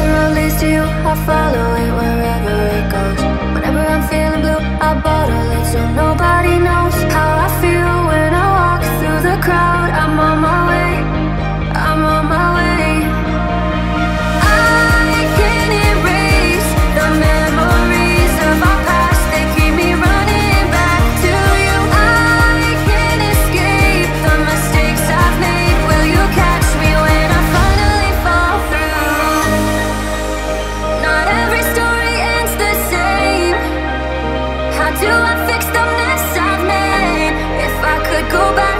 the road leads to you, I'll follow it wherever it goes. go back